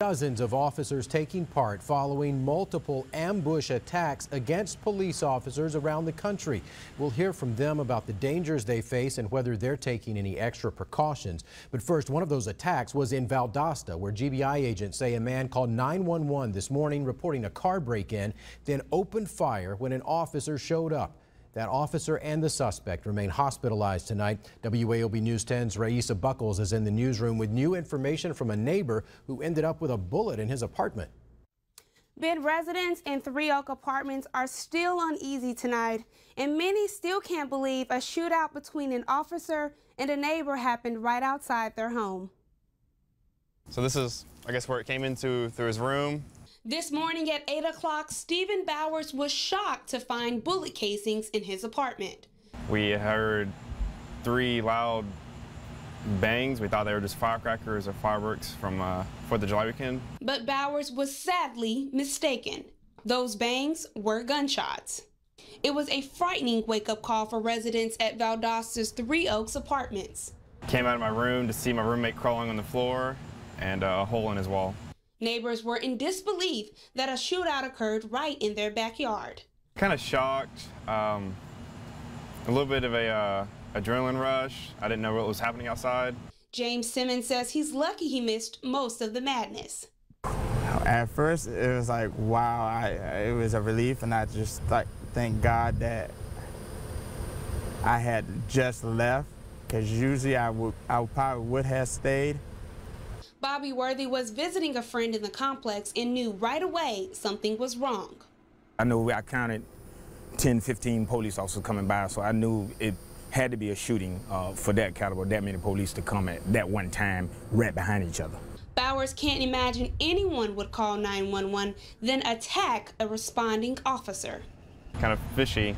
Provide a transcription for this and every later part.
Dozens of officers taking part following multiple ambush attacks against police officers around the country. We'll hear from them about the dangers they face and whether they're taking any extra precautions. But first, one of those attacks was in Valdosta, where GBI agents say a man called 911 this morning reporting a car break-in, then opened fire when an officer showed up. That officer and the suspect remain hospitalized tonight. WALB News 10's Re-Essa Buckels is in the newsroom with new information from a neighbor who ended up with a bullet in his apartment. Bend residents in Three Oak Apartments are still uneasy tonight, and many still can't believe a shootout between an officer and a neighbor happened right outside their home. So this is, I guess, where it came into through his room. This morning at 8 o'clock, Stephen Bowers was shocked to find bullet casings in his apartment. We heard three loud bangs. We thought they were just firecrackers or fireworks from uh, 4th of July weekend. But Bowers was sadly mistaken. Those bangs were gunshots. It was a frightening wake-up call for residents at Valdosta's Three Oaks apartments. Came out of my room to see my roommate crawling on the floor and uh, a hole in his wall. Neighbors were in disbelief that a shootout occurred right in their backyard. Kind of shocked, um, a little bit of a uh, adrenaline rush. I didn't know what was happening outside. James Simmons says he's lucky he missed most of the madness. At first, it was like, wow, I, it was a relief, and I just like thank God that I had just left, because usually I would, I probably would have stayed. Bobby Worthy was visiting a friend in the complex and knew right away something was wrong. I knew I counted 10, 15 police officers coming by, so I knew it had to be a shooting uh, for that caliber, that many police to come at that one time right behind each other. Bowers can't imagine anyone would call 911, then attack a responding officer. Kind of fishy.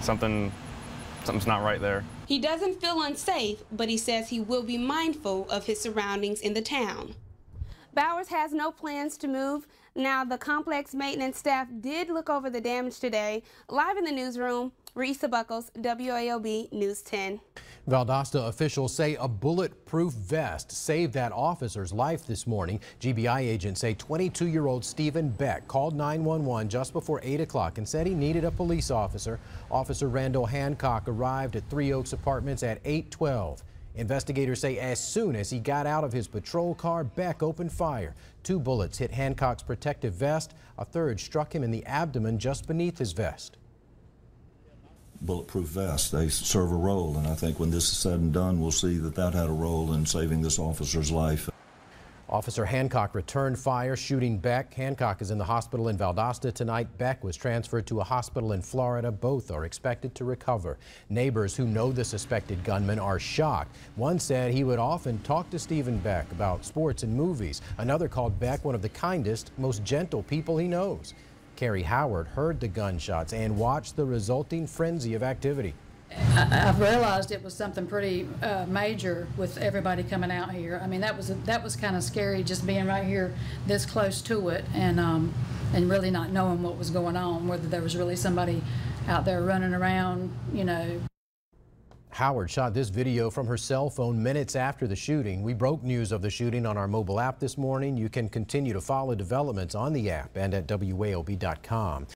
Something, something's not right there. He doesn't feel unsafe, but he says he will be mindful of his surroundings in the town. Bowers has no plans to move. Now, the complex maintenance staff did look over the damage today. Live in the newsroom, Re-Essa Buckels, WALB News 10. Valdosta officials say a bulletproof vest saved that officer's life this morning. GBI agents say 22-year-old Stephen Beck called 911 just before 8 o'clock and said he needed a police officer. Officer Randall Hancock arrived at Three Oaks Apartments at 812. Investigators say as soon as he got out of his patrol car, Beck opened fire. Two bullets hit Hancock's protective vest. A third struck him in the abdomen just beneath his vest bulletproof vests. They serve a role, and I think when this is said and done, we'll see that that had a role in saving this officer's life. Officer Hancock returned fire, shooting Beck. Hancock is in the hospital in Valdosta tonight. Beck was transferred to a hospital in Florida. Both are expected to recover. Neighbors who know the suspected gunman are shocked. One said he would often talk to Stephen Beck about sports and movies. Another called Beck one of the kindest, most gentle people he knows. Carrie Howard heard the gunshots and watched the resulting frenzy of activity. I, have realized it was something pretty uh, major with everybody coming out here. I mean, that was that was kind of scary, just being right here, this close to it, and um, and really not knowing what was going on, whether there was really somebody out there running around, you know. Howard shot this video from her cell phone minutes after the shooting. We broke news of the shooting on our mobile app this morning. You can continue to follow developments on the app and at WALB.com.